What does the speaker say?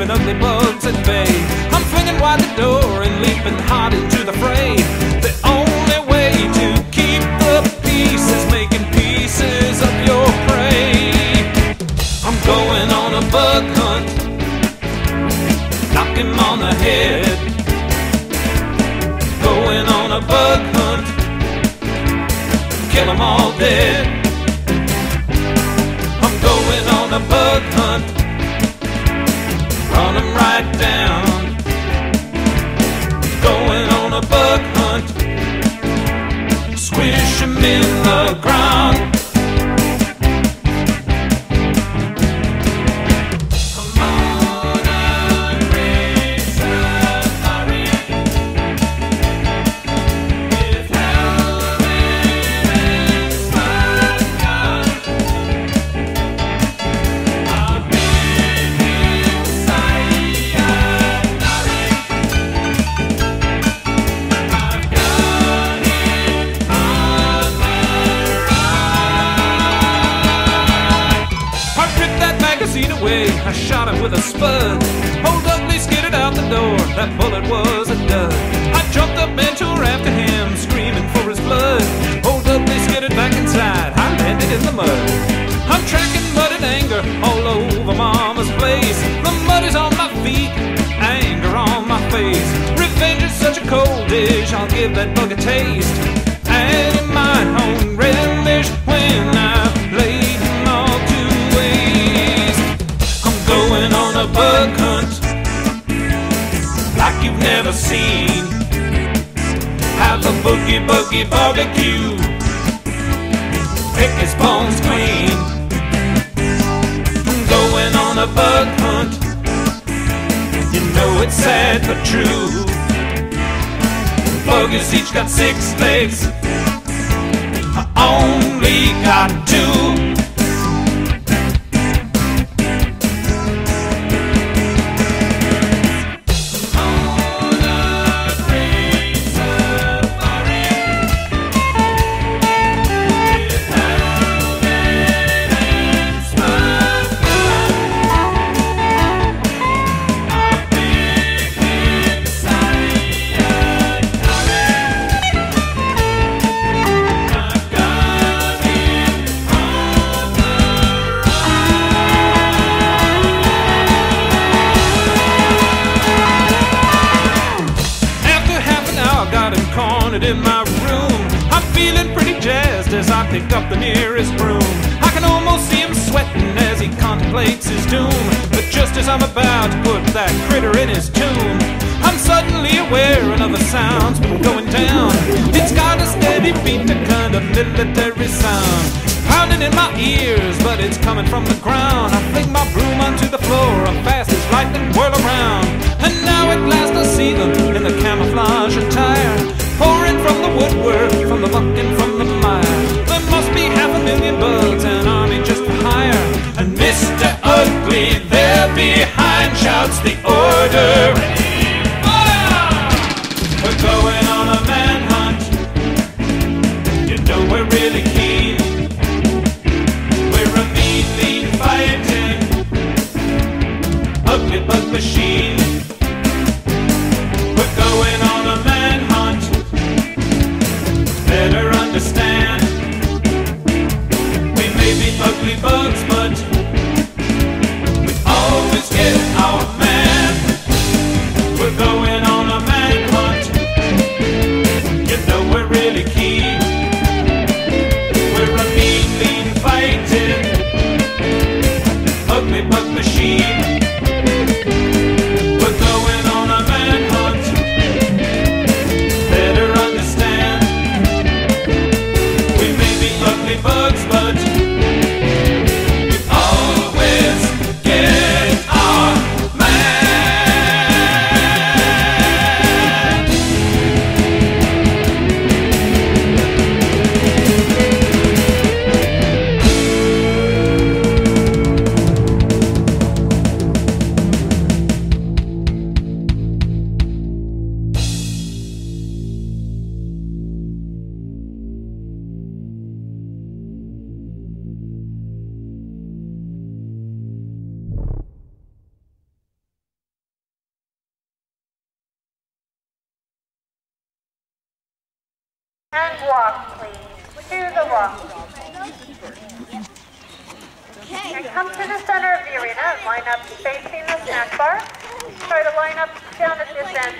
keeping ugly bugs at bay. I'm flinging wide the door and leaping hot into the fray. The only way to keep the peace is making pieces of your prey. I'm going on a bug hunt, knock him on the head. Going on a bug hunt, kill 'em all dead. I'm going on a bug hunt, 'em down. Going on a bug hunt, squish 'em in the ground. Away. I shot him with a spud. Old ugly skidded out the door. That bullet was a dud. I jumped up and tore after him, screaming for his blood. Old ugly skidded back inside. I landed in the mud. I'm tracking mud and anger all over mama's place. The mud is on my feet, anger on my face. Revenge is such a cold dish. I'll give that bug a taste. Never seen. Have a boogie boogie barbecue. Pick his bones clean. Going on a bug hunt. You know it's sad but true. Buggers each got six legs. I only got two. Him in my room. I'm feeling pretty jazzed as I pick up the nearest broom. I can almost see him sweating as he contemplates his doom. But just as I'm about to put that critter in his tomb, I'm suddenly aware of another sound's been going down. It's got a steady beat, a kind of military sound. Pounding in my ears, but it's coming from the ground. I fling my broom onto the floor, I'm fast as lightning whirl around. And now at last I see them in the camouflage attire. Pouring from the and understand. We may be ugly bugs, but we always get our man. We're going on a manhunt. You know we're really keen. We're a mean, mean fighting ugly bug machine. looks much And walk, please. To the walk. And come to the center of the arena and line up facing the snack bar. Try to line up down at this end